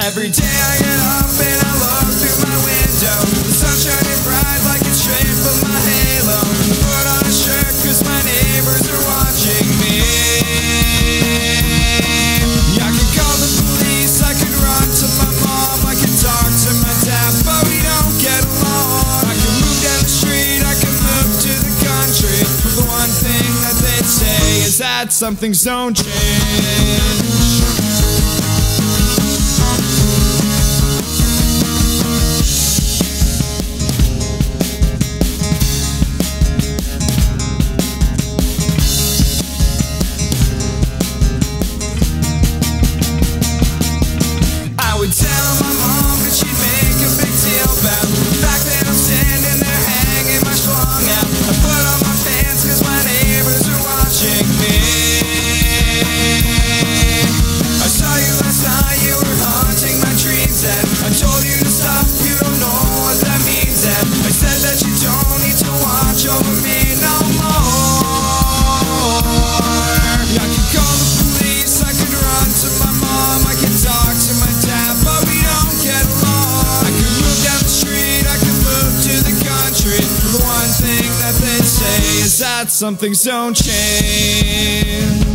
Every day I get up and I look through my window. The sun shining bright like it's shaped of my halo. Put on a shirt cause my neighbors are watching me. I could call the police, I could run to my mom, I could talk to my dad, but we don't get along. I could move down the street, I could move to the country. But the one thing that they'd say is that some things don't change. Dreams and I told you to stop, you don't know what that means and I said that you don't need to watch over me no more. I could call the police, I could run to my mom, I could talk to my dad, but we don't get along. I could move down the street, I could move to the country. The one thing that they'd say is that some things don't change.